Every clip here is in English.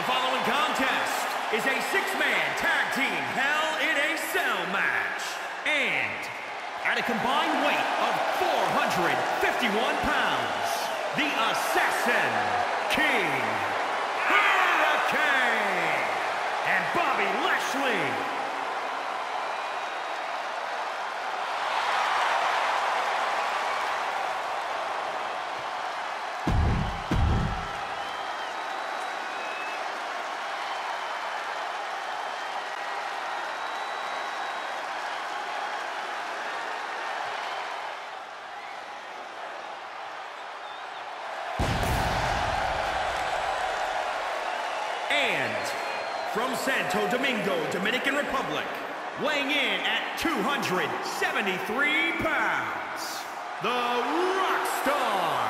The following contest is a six-man tag team Hell in a Cell match. And at a combined weight of 451 pounds, the Assassin King Hurricane and Bobby Lashley. From Santo Domingo, Dominican Republic, weighing in at 273 pounds, the Rockstar.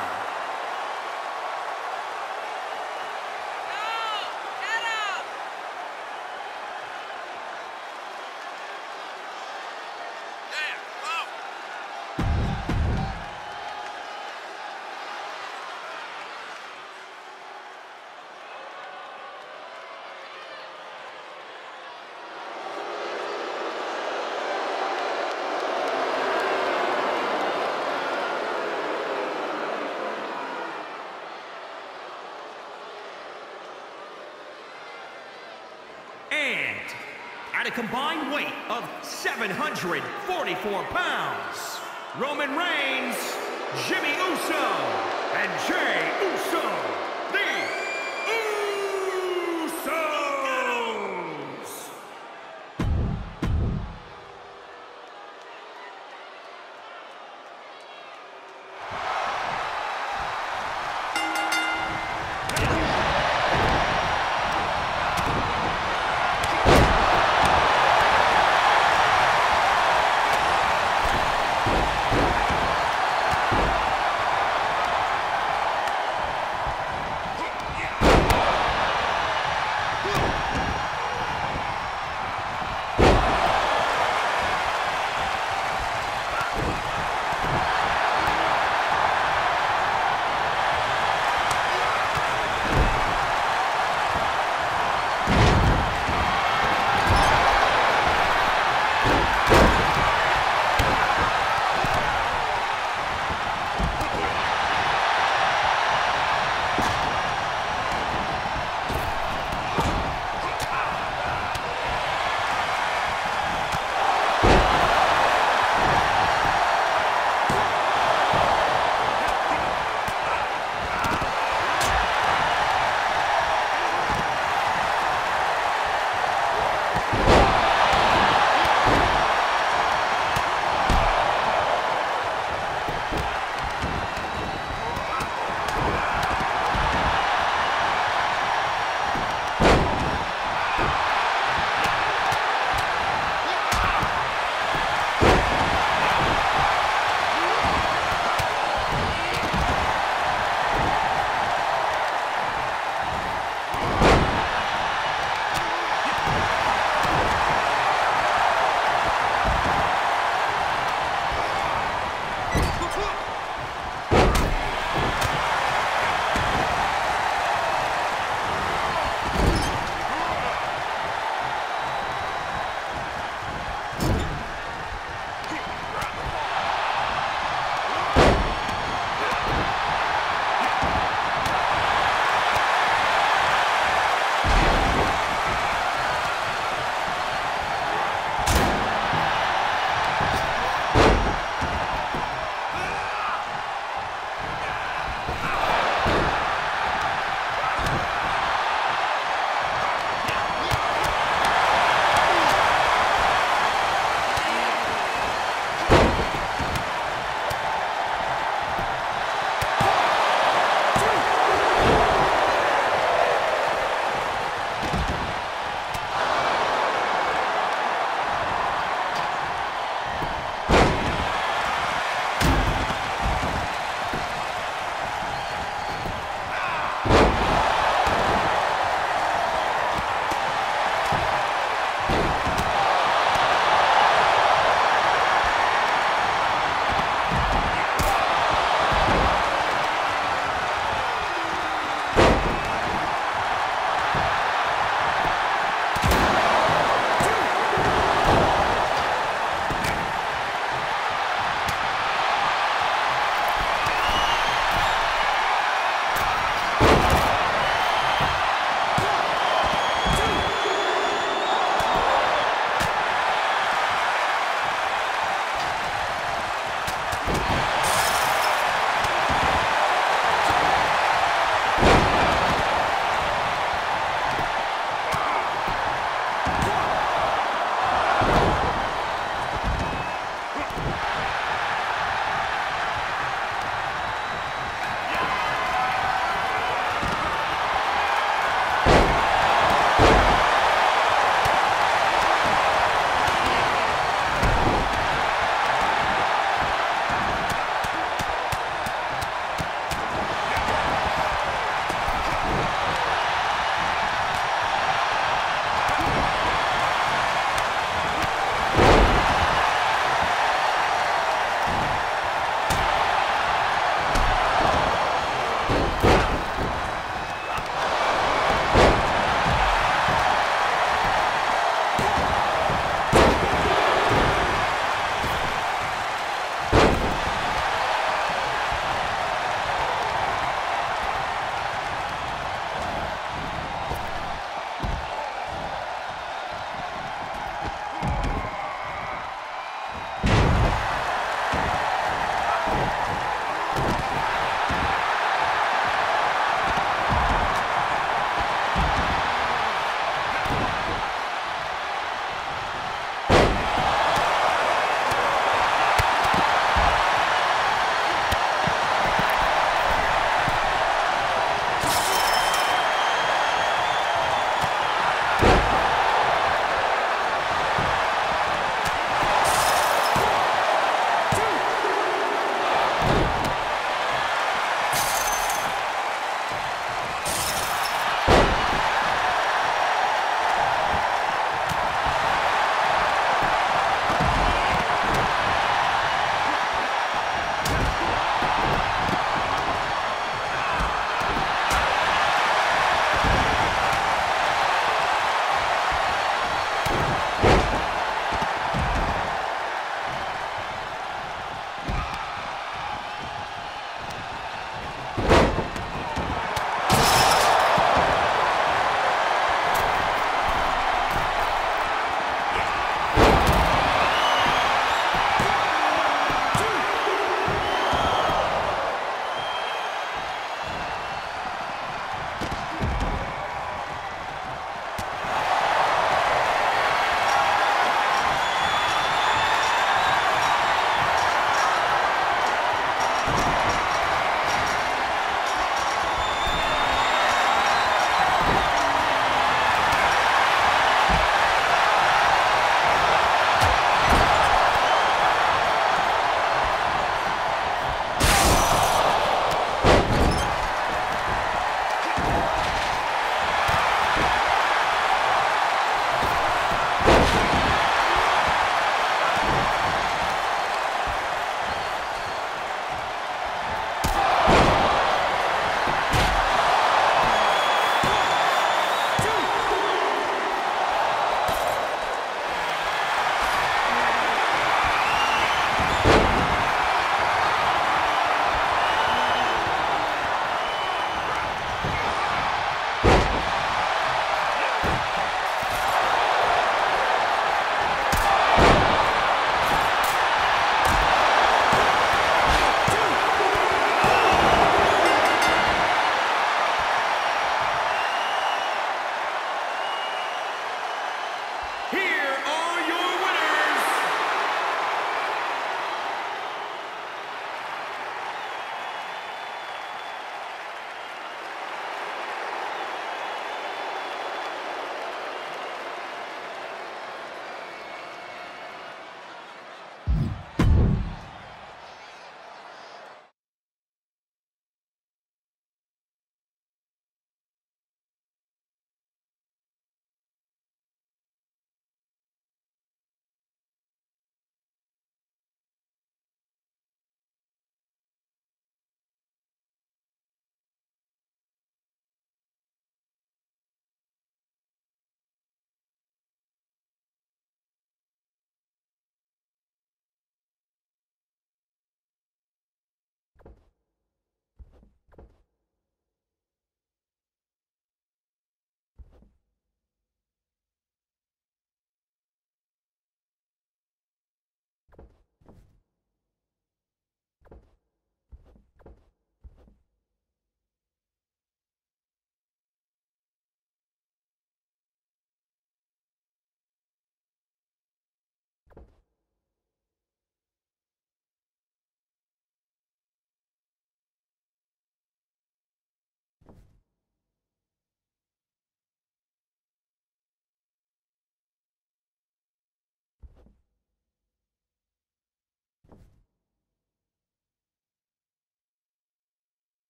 A combined weight of 744 pounds, Roman Reigns, Jimmy Uso, and Jey Uso,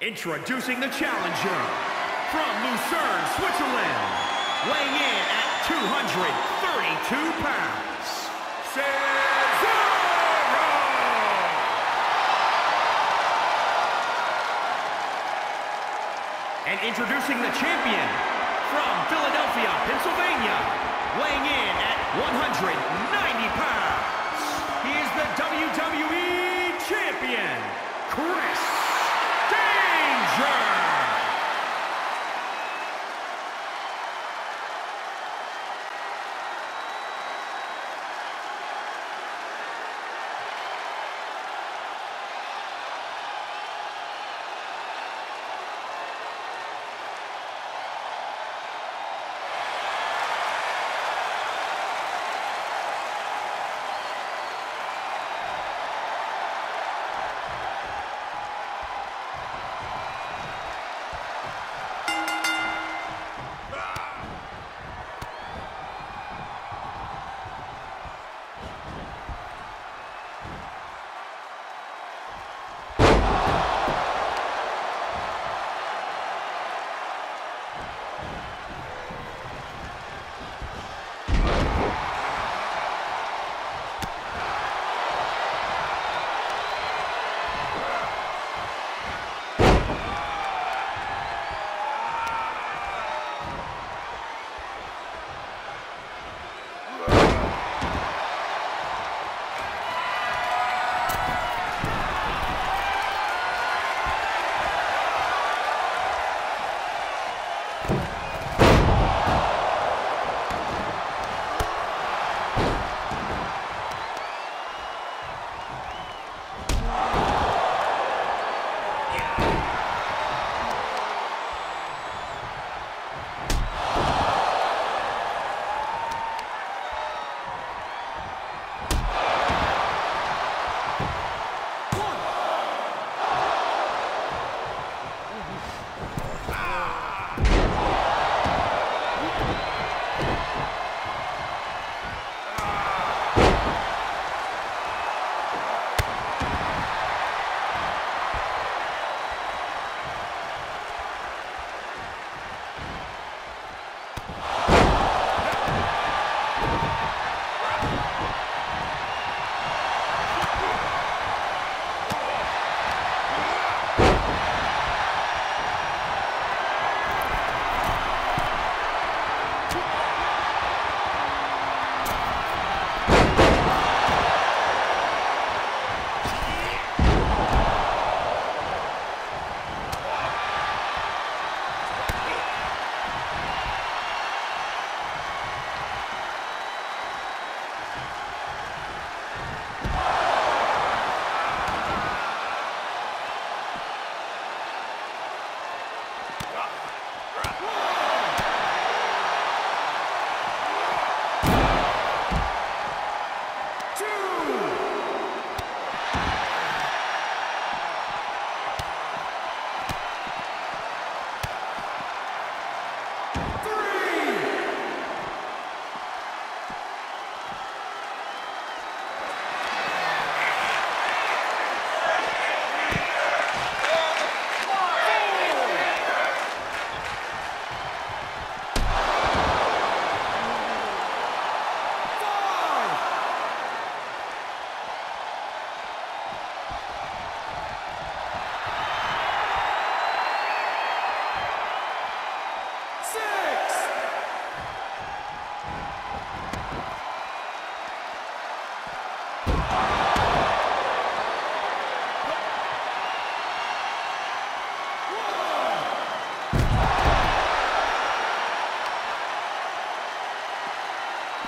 Introducing the challenger from Lucerne, Switzerland, weighing in at 232 pounds, Cesaro! And introducing the champion from Philadelphia, Pennsylvania, weighing in at 190 pounds, he is the WWE Champion, Chris Danger!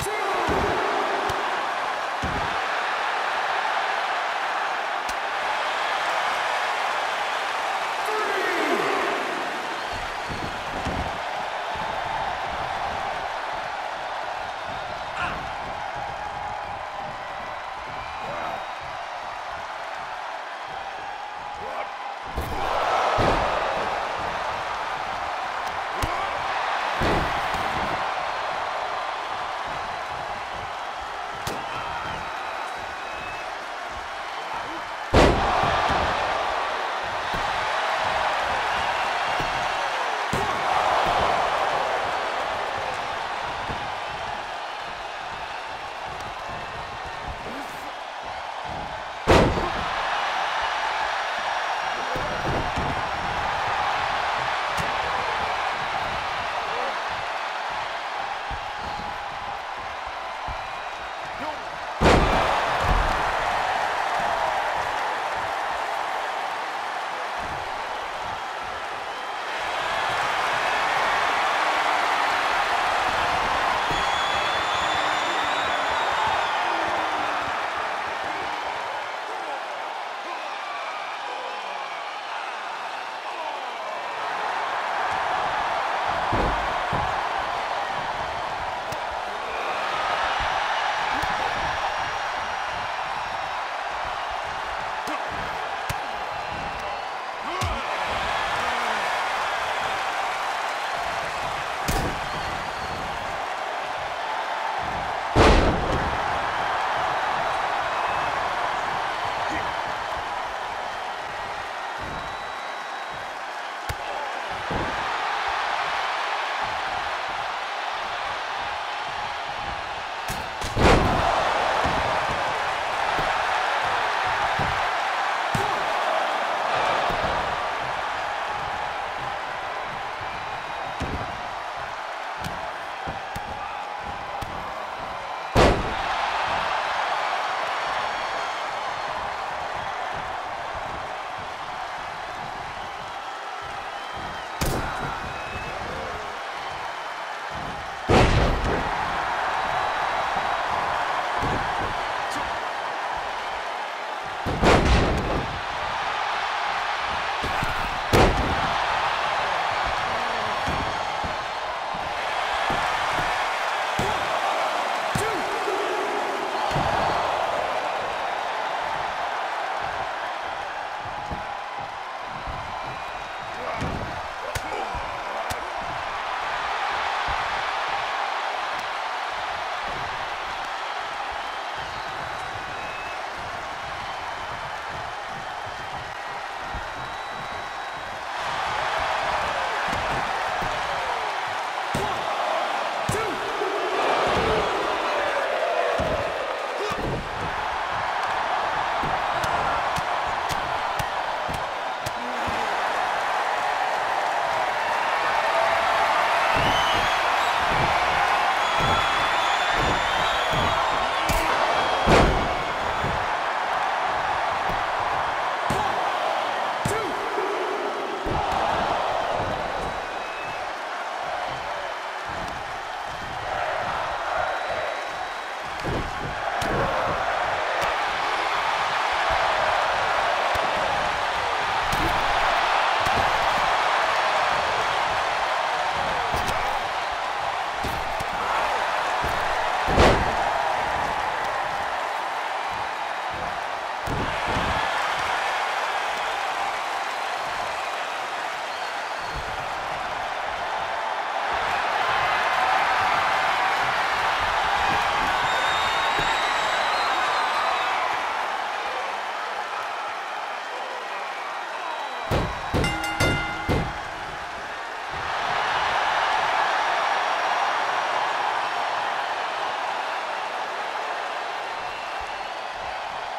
Two.